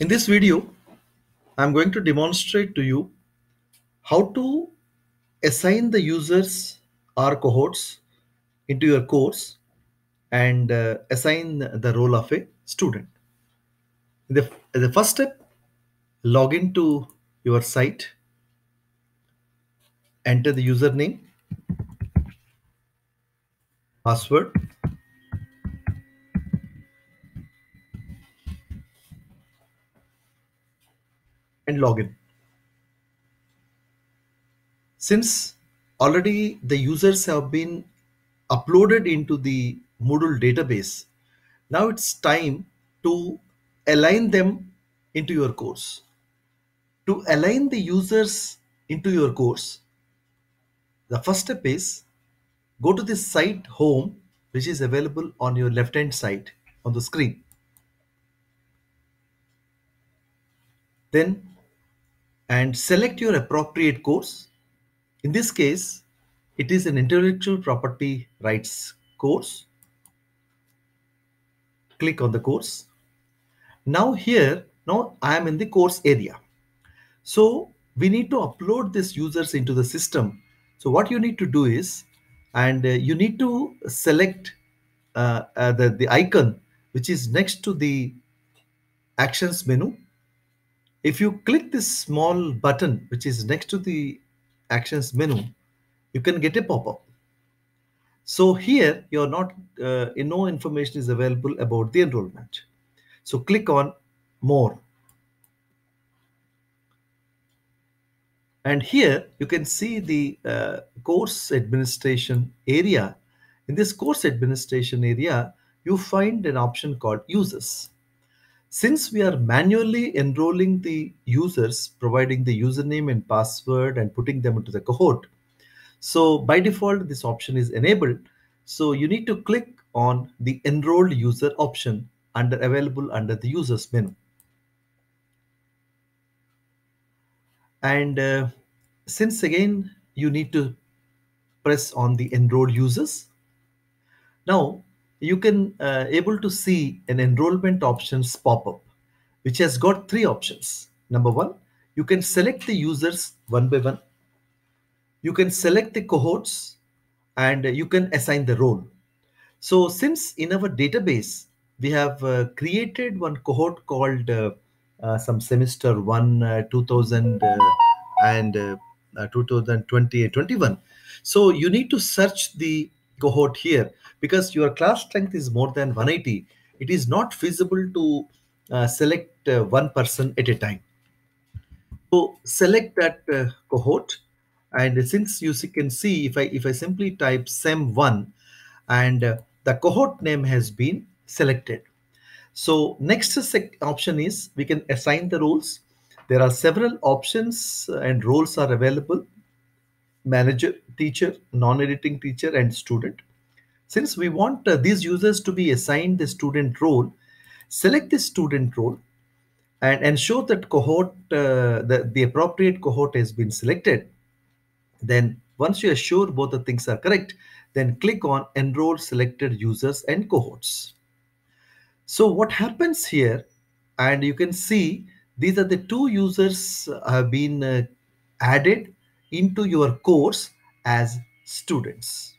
In this video, I'm going to demonstrate to you how to assign the users or cohorts into your course and uh, assign the role of a student. The, the first step, log into your site, enter the username, password, and login. Since already the users have been uploaded into the Moodle database, now it's time to align them into your course. To align the users into your course, the first step is go to the site home, which is available on your left hand side on the screen. Then and select your appropriate course. In this case, it is an intellectual property rights course. Click on the course. Now here, now I am in the course area. So we need to upload these users into the system. So what you need to do is, and uh, you need to select uh, uh, the, the icon which is next to the actions menu if you click this small button, which is next to the actions menu, you can get a pop-up. So here you're not, uh, no information is available about the enrollment. So click on more. And here you can see the uh, course administration area. In this course administration area, you find an option called users. Since we are manually enrolling the users, providing the username and password and putting them into the cohort, so by default, this option is enabled. So you need to click on the enrolled user option under available under the users menu. And uh, since again, you need to press on the enrolled users. Now you can uh, able to see an enrollment options pop up, which has got three options. Number one, you can select the users one by one. You can select the cohorts and you can assign the role. So since in our database, we have uh, created one cohort called uh, uh some semester one uh, 2000 uh, and 2020 21. So you need to search the cohort here. Because your class strength is more than 180 it is not feasible to uh, select uh, one person at a time. So select that uh, cohort. And since you can see if i if i simply type sem1 and uh, the cohort name has been selected. So next option is we can assign the roles. There are several options and roles are available manager teacher non-editing teacher and student since we want uh, these users to be assigned the student role, select the student role and ensure that cohort, uh, the, the appropriate cohort has been selected. Then once you are sure both the things are correct, then click on enroll selected users and cohorts. So what happens here, and you can see these are the two users have been uh, added into your course as students.